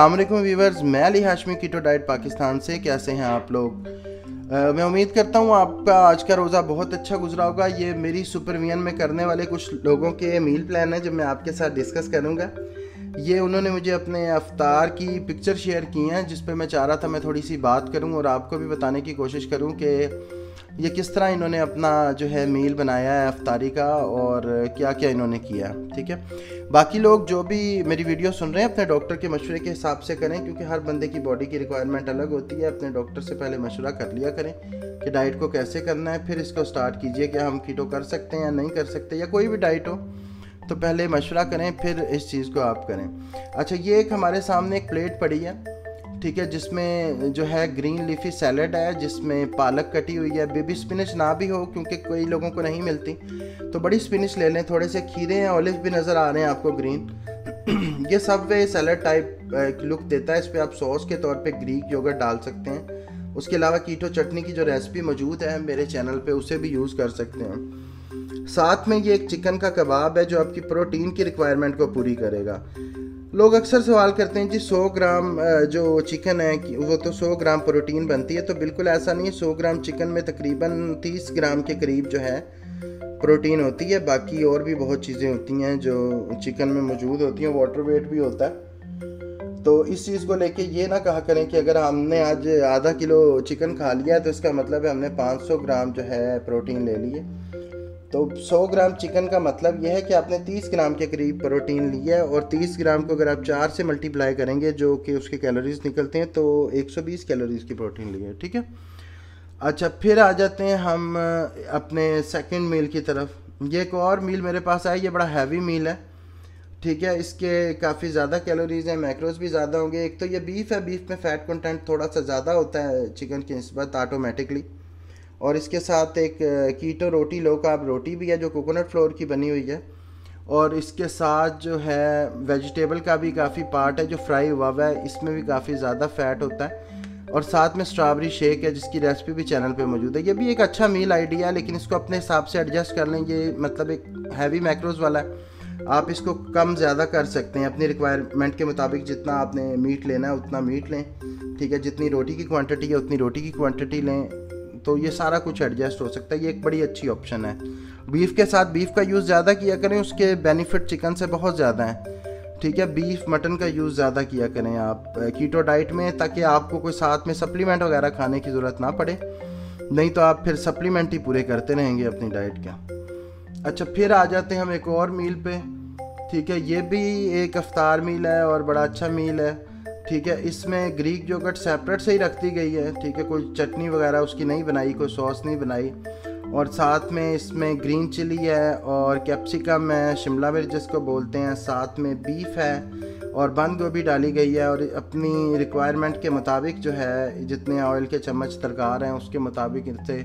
अल्लाम viewers मैं Ali Hashmi keto diet Pakistan से। कैसे हैं आप लोग? आ, मैं उम्मीद करता हूँ आपका आज का रोज़ा बहुत अच्छा गुजरा होगा। ये मेरी सुपरवियन में करने वाले कुछ लोगों के मील प्लान है जब मैं आपके साथ डिस्कस करूँगा। ये उन्होंने मुझे अपने अवतार की पिक्चर शेयर की हैं जिस पर मैं चाह रहा था मैं थोड़ी सी बात करूँ और आपको भी बताने की कोशिश करूँ कि ये किस तरह इन्होंने अपना जो है मील बनाया है अफ्तारी का और क्या क्या इन्होंने किया, ठीक है? बाकी लोग जो भी मेरी वीडियो सुन रहे हैं, अपने डॉक्टर के मशवरे के हिसाब से करें, क्योंकि हर बंदे की बॉडी की रिक्वायरमेंट अलग होती है। अपने डॉक्टर से पहले मशवरा कर लिया करें कि डाइट को कैसे करना है, फिर इसको स्टार्ट कीजिए कि हम कीटो कर सकते हैं या नहीं कर सकते, या कोई भी डाइट हो। तो पहले मशवरा करें, फिर इस चीज़ को आप करें। अच्छा ये एक हमारे सामने एक प्लेट पड़ी है, ठीक है, जिसमें जो है ग्रीन लीफी सैलड है, जिसमें पालक कटी हुई है। बेबी स्पिनच ना भी हो, क्योंकि कई लोगों को नहीं मिलती। तो बड़ी स्पिनच ले लें, थोड़े से खीरे हैं, ऑलिव भी नज़र आ रहे हैं आपको ग्रीन। ये सब वे सैलड टाइप लुक देता है। इस पर आप सॉस के तौर पे ग्रीक योगर्ट डाल सकते हैं। उसके अलावा कीटो चटनी की जो रेसिपी मौजूद है, मेरे चैनल पे उसे भी यूज़ कर सकते हैं। साथ में ये एक चिकन का कबाब है जो आपकी प्रोटीन की रिक्वायरमेंट को पूरी करेगा। लोग अक्सर सवाल करते हैं, जी 100 ग्राम जो चिकन है वो तो 100 ग्राम प्रोटीन बनती है। तो बिल्कुल ऐसा नहीं है 100 ग्राम चिकन में तकरीबन 30 ग्राम के करीब जो है, प्रोटीन होती है। बाकी और भी बहुत चीज़ें होती हैं जो चिकन में मौजूद होती हैं वाटर वेट भी होता है। तो इस चीज़ को लेके ये ना कहा करें कि अगर हमने आज आधा किलो चिकन खा लिया है तो इसका मतलब है हमने 500 ग्राम जो है, प्रोटीन ले लिए तो 100 ग्राम चिकन का मतलब यह है कि आपने 30 ग्राम के करीब प्रोटीन लिया है और 30 ग्राम को अगर आप चार से मल्टीप्लाई करेंगे, जो कि उसके कैलोरीज निकलते हैं तो 120 कैलोरीज की प्रोटीन लिए ठीक है? अच्छा फिर आ जाते हैं हम अपने सेकंड मील की तरफ़। ये एक और मील मेरे पास आया ये बड़ा हैवी मील है, ठीक है? इसके काफ़ी ज़्यादा कैलोरीज हैं मैक्रोज भी ज़्यादा होंगे। एक तो ये बीफ है बीफ में फ़ैट कंटेंट थोड़ा सा ज़्यादा होता है चिकन की नस्बत ऑटोमेटिकली और इसके साथ एक कीटो रोटी लो कार्ब रोटी भी है जो कोकोनट फ्लोर की बनी हुई है। और इसके साथ जो है, वेजिटेबल का भी काफ़ी पार्ट है जो फ्राई हुआ हुआ है। इसमें भी काफ़ी ज़्यादा फैट होता है। और साथ में स्ट्रॉबेरी शेक है, जिसकी रेसिपी भी चैनल पे मौजूद है। ये भी एक अच्छा मील आइडिया है, लेकिन इसको अपने हिसाब से एडजस्ट कर लें। ये मतलब एक हैवी मैक्रोज वाला है। आप इसको कम ज़्यादा कर सकते हैं। अपनी रिक्वायरमेंट के मुताबिक जितना आपने मीट लेना है, उतना मीट लें। ठीक है, जितनी रोटी की क्वांटिटी है, उतनी रोटी की क्वांटिटी लें। तो ये सारा कुछ एडजस्ट हो सकता है, ये एक बड़ी अच्छी ऑप्शन है। बीफ के साथ बीफ का यूज़ ज़्यादा किया करें, उसके बेनिफिट चिकन से बहुत ज़्यादा हैं। ठीक है बीफ मटन का यूज़ ज़्यादा किया करें आप। कीटो डाइट में ताकि आपको कोई साथ में सप्लीमेंट वगैरह खाने की ज़रूरत ना पड़े। नहीं तो आप फिर सप्लीमेंट ही पूरे करते रहेंगे अपनी डाइट का। अच्छा फिर आ जाते हैं हम एक और मील पे। ठीक है, ये भी एक अफ्तार मील है और बड़ा अच्छा मील है। ठीक है, इसमें ग्रीक योगर्ट सेपरेट से ही रख दी गई है, ठीक है, कोई चटनी वगैरह उसकी नहीं बनाई, कोई सॉस नहीं बनाई। और साथ में इसमें ग्रीन चिली है और कैप्सिकम है, शिमला मिर्च जिसको बोलते हैं, साथ में बीफ है और बंद गोभी डाली गई है और अपनी रिक्वायरमेंट के मुताबिक जो है, जितने ऑयल के चम्मच दरकार हैं, उसके मुताबिक इनसे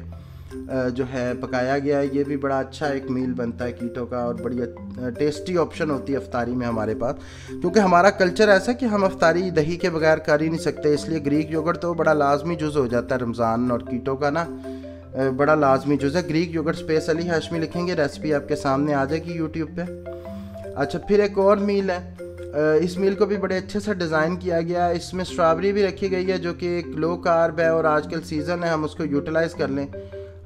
जो है, पकाया गया है। ये भी बड़ा अच्छा एक मील बनता है कीटो का और बड़ी टेस्टी ऑप्शन होती है अफ्तारी में हमारे पास। क्योंकि हमारा कल्चर ऐसा कि हम अफ्तारी दही के बगैर कर ही नहीं सकते, इसलिए ग्रीक योगर्ट तो बड़ा लाजमी जुज़ हो जाता है रमज़ान और कीटो का ना। बड़ा लाजमी जुज़ है। Greek yogurt space Ali Hashmi लिखेंगे रेसिपी आपके सामने आ जाएगी यूट्यूब पर अच्छा फिर एक और मील है। इस मील को भी बड़े अच्छे से डिज़ाइन किया गया है। इसमें स्ट्रॉबेरी भी रखी गई है, जो कि एक लो कार्ब है और आजकल सीज़न है, हम उसको यूटिलाइज़ कर लें।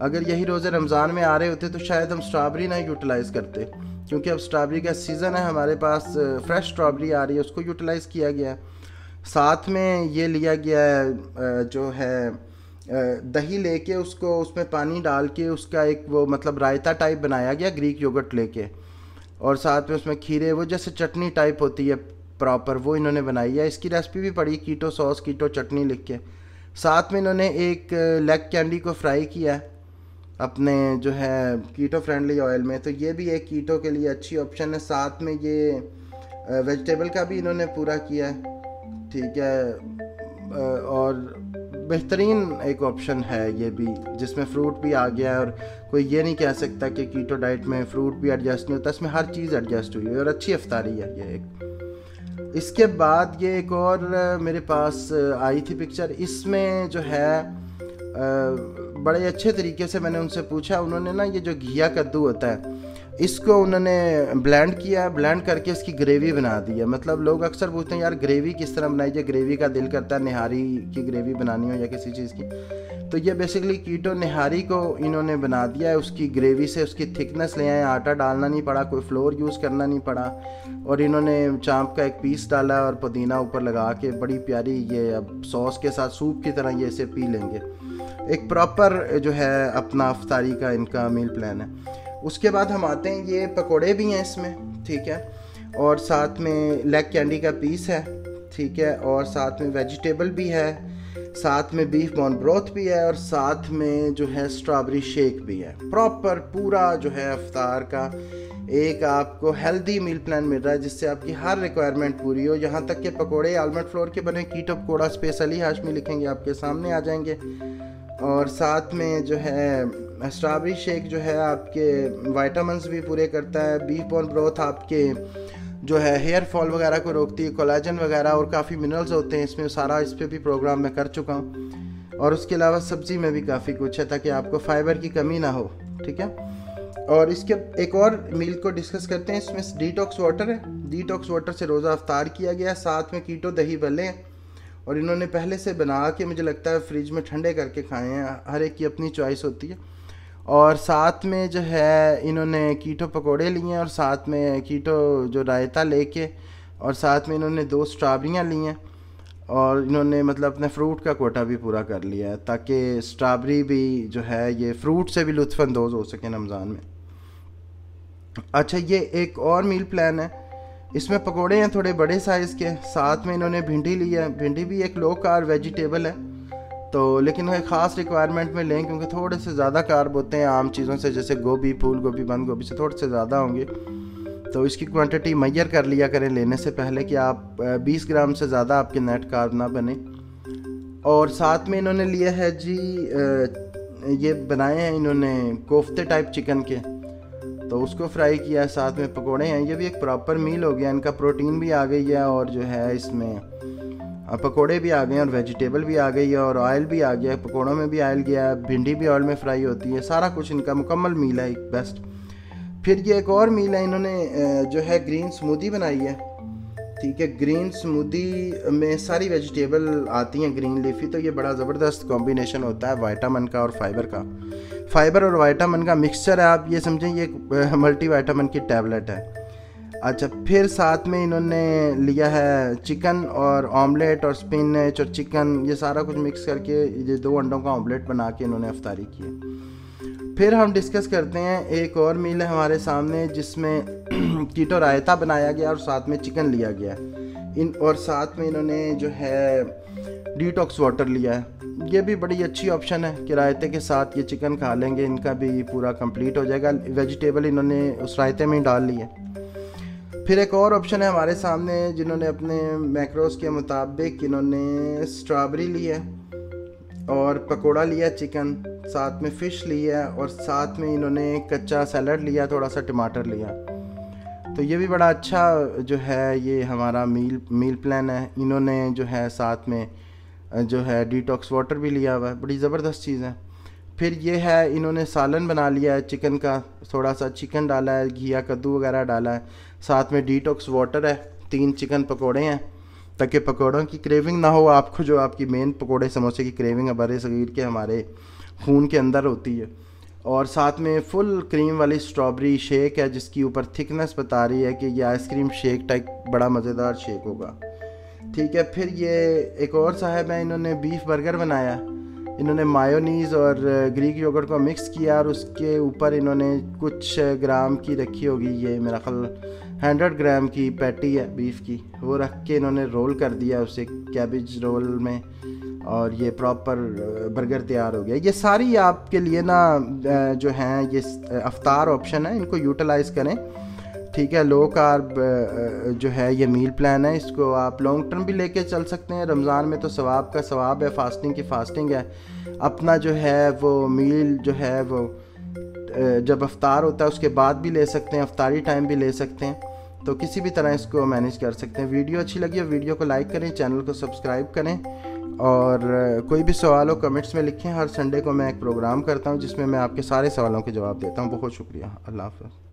अगर यही रोज़े रमज़ान में आ रहे होते तो शायद हम स्ट्रॉबेरी ना यूटिलाइज़ करते। क्योंकि अब स्ट्रॉबेरी का सीज़न है, हमारे पास फ्रेश स्ट्रॉबेरी आ रही है, उसको यूटिलाइज़ किया गया है। साथ में ये लिया गया है जो है दही लेके उसको, उसमें पानी डाल के उसका एक वो मतलब रायता टाइप बनाया गया, ग्रीक योगर्ट लेके। और साथ में उसमें खीरे, वो जैसे चटनी टाइप होती है प्रॉपर, वो इन्होंने बनाई है। इसकी रेसिपी भी पड़ी, कीटो सॉस, कीटो चटनी लिख के। साथ में इन्होंने एक लेग कैंडी को फ्राई किया है। अपने जो है कीटो फ्रेंडली ऑयल में तो ये भी एक कीटो के लिए अच्छी ऑप्शन है। साथ में ये वेजिटेबल का भी इन्होंने पूरा किया है। ठीक है और बेहतरीन एक ऑप्शन है ये भी, जिसमें फ्रूट भी आ गया है। और कोई ये नहीं कह सकता कि कीटो डाइट में फ्रूट भी एडजस्ट नहीं होता, इसमें हर चीज़ एडजस्ट हुई है और अच्छी अफ्तारी है ये एक। इसके बाद ये एक और मेरे पास आई थी पिक्चर इसमें जो है बड़े अच्छे तरीके से मैंने उनसे पूछा। उन्होंने ना ये जो घिया कद्दू होता है, इसको उन्होंने ब्लेंड किया है ब्लेंड करके इसकी ग्रेवी बना दी है। मतलब लोग अक्सर पूछते हैं, यार ग्रेवी किस तरह बनाई जाए? ग्रेवी का दिल करता है निहारी की ग्रेवी बनानी हो या किसी चीज़ की? तो ये बेसिकली कीटो निहारी को इन्होंने बना दिया है। उसकी ग्रेवी से उसकी थिकनेस ले आए। आटा डालना नहीं पड़ा, कोई फ्लोर यूज़ करना नहीं पड़ा। और इन्होंने चाँप का एक पीस डाला और पुदीना ऊपर लगा के बड़ी प्यारी ये अब सॉस के साथ सूप की तरह ये इसे पी लेंगे। एक प्रॉपर जो है, अपना अफ्तारी का इनका मील प्लान है। उसके बाद हम आते हैं, ये पकोड़े भी हैं इसमें, ठीक है? और साथ में लेग कैंडी का पीस है, ठीक है? और साथ में वेजिटेबल भी है, साथ में बीफ बॉन ब्रोथ भी है, और साथ में जो है स्ट्रॉबेरी शेक भी है। प्रॉपर पूरा जो है अफ्तार का एक आपको हेल्दी मील प्लान मिल रहा है, जिससे आपकी हर रिक्वायरमेंट पूरी हो। यहाँ तक के पकोड़े आलमंड फ्लोर के बने कीटो पकौड़ा स्पेशली हाशमी लिखेंगे आपके सामने आ जाएँगे। और साथ में जो है स्ट्रॉबेरी शेक जो है आपके वाइटामस भी पूरे करता है बीफ बॉन ब्रोथ आपके जो है हेयर फॉल वगैरह को रोकती है कोलाजन वगैरह और काफ़ी मिनरल्स होते हैं, इसमें सारा इस पर भी प्रोग्राम मैं कर चुका हूँ। और उसके अलावा सब्ज़ी में भी काफ़ी कुछ है, ताकि आपको फाइबर की कमी ना हो, ठीक है? और इसके एक और मील को डिस्कस करते हैं, इसमें डिटॉक्स वाटर है। डिटॉक्स वाटर से रोज़ा अफ्तार किया गया, साथ में कीटो दही बल्ले। हैं और इन्होंने पहले से बना के, मुझे लगता है, फ्रिज में ठंडे करके खाए हैं। हर एक की अपनी चॉइस होती है। और साथ में जो है, इन्होंने कीटो पकोड़े लिए हैं और साथ में कीटो जो रायता लेके, और साथ में इन्होंने दो स्ट्रॉबेरियाँ ली हैं। और इन्होंने मतलब अपने फ्रूट का कोटा भी पूरा कर लिया है, ताकि स्ट्रॉबेरी भी जो है, ये फ्रूट से भी लुत्फ़अंदोज़ हो सके रमज़ान में। अच्छा ये एक और मील प्लान है। इसमें पकोड़े हैं थोड़े बड़े साइज़ के। साथ में इन्होंने भिंडी ली है। भिंडी भी एक लो कार वेजिटेबल है। तो लेकिन वह ख़ास रिक्वायरमेंट में लें क्योंकि थोड़े से ज़्यादा कार्ब होते हैं आम चीज़ों से, जैसे गोभी फूल गोभी बंद गोभी से थोड़े से ज़्यादा होंगे। तो इसकी क्वांटिटी मैयर कर लिया करें लेने से पहले कि आप 20 ग्राम से ज़्यादा आपके नेट कार्ब ना बने। और साथ में इन्होंने लिया है जी ये बनाए हैं इन्होंने कोफ्ते टाइप चिकन के। तो उसको फ्राई किया, साथ में पकोड़े हैं। ये भी एक प्रॉपर मील हो गया, इनका प्रोटीन भी आ गई है और जो है इसमें पकोड़े भी आ गए हैं और वेजिटेबल भी आ गई है और ऑयल भी आ गया है। पकोड़ों में भी ऑयल गया है, भिंडी भी ऑयल में फ्राई होती है। सारा कुछ इनका मुकम्मल मील है, एक बेस्ट फिर ये एक और मील है, इन्होंने जो है ग्रीन स्मूदी बनाई है। ठीक है ग्रीन स्मूदी में सारी वेजिटेबल आती हैं ग्रीन लीफी तो ये बड़ा ज़बरदस्त कॉम्बिनेशन होता है वाइटामिन का और फाइबर का। फाइबर और वाइटामिन का मिक्सचर है, आप ये समझें, ये मल्टी वाइटामिन की टैबलेट है। अच्छा फिर साथ में इन्होंने लिया है चिकन और ऑमलेट और स्पिनच और चिकन ये सारा कुछ मिक्स करके, ये दो अंडों का ऑमलेट बना के इन्होंने अफ्तारी की फिर हम डिस्कस करते हैं, एक और मील है हमारे सामने, जिसमें कीटो रायता बनाया गया और साथ में चिकन लिया गया इन, और साथ में इन्होंने जो है डिटॉक्स वाटर लिया है। ये भी बड़ी अच्छी ऑप्शन है कि रायते के साथ ये चिकन खा लेंगे, इनका भी पूरा कंप्लीट हो जाएगा। वेजिटेबल इन्होंने उस रायते में डाल लिया फिर एक और ऑप्शन है हमारे सामने, जिन्होंने अपने मैक्रोस के मुताबिक इन्होंने स्ट्रॉबेरी ली है। और पकोड़ा लिया चिकन, साथ में फ़िश लिया और साथ में इन्होंने कच्चा सैलड लिया थोड़ा सा टमाटर लिया। तो ये भी बड़ा अच्छा जो है, ये हमारा मील मील प्लान है। इन्होंने जो है, साथ में जो है डिटॉक्स वाटर भी लिया हुआ है। बड़ी ज़बरदस्त चीज़ है। फिर ये है, इन्होंने सालन बना लिया है चिकन का। थोड़ा सा चिकन डाला है, घिया कद्दू वगैरह डाला है। साथ में डिटॉक्स वाटर है। तीन चिकन पकौड़े हैं। ताकि पकौड़ों की क्रेविंग ना हो, आपको जो आपकी मेन पकौड़े, समोसे की क्रेविंग है बड़े सगीर के, हमारे खून के अंदर होती है। और साथ में फुल क्रीम वाली स्ट्रॉबेरी शेक है, जिसकी ऊपर थिकनेस बता रही है कि ये आइसक्रीम शेक टाइप बड़ा मज़ेदार शेक होगा। ठीक है, फिर ये एक और साहब है, इन्होंने बीफ बर्गर बनाया। इन्होंने मायोनीज़ और ग्रीक योगर्ट को मिक्स किया और उसके ऊपर इन्होंने कुछ ग्राम की रखी होगी, ये मेरा ख्याल हंड्रेड ग्राम की पैटी है, बीफ की। वो रख के इन्होंने रोल कर दिया उसे कैबिज रोल में और ये प्रॉपर बर्गर तैयार हो गया। ये सारी आपके लिए ना जो हैं, ये अफ्तार ऑप्शन है, इनको यूटिलाइज़ करें। ठीक है लो कार्ब जो है ये मील प्लान है, इसको आप लॉन्ग टर्म भी लेके चल सकते हैं। रमज़ान में तो सवाब का सवाब है फास्टिंग की फास्टिंग है। अपना जो है वो मील जो है वो जब अफ्तार होता है, उसके बाद भी ले सकते हैं, अफ्तारी टाइम भी ले सकते हैं। तो किसी भी तरह इसको मैनेज कर सकते हैं। वीडियो अच्छी लगी हो, वीडियो को लाइक करें चैनल को सब्सक्राइब करें। और कोई भी सवाल हो कमेंट्स में लिखें। हर संडे को मैं एक प्रोग्राम करता हूँ, जिसमें मैं आपके सारे सवालों के जवाब देता हूँ। बहुत शुक्रिया। अल्लाह हाफ़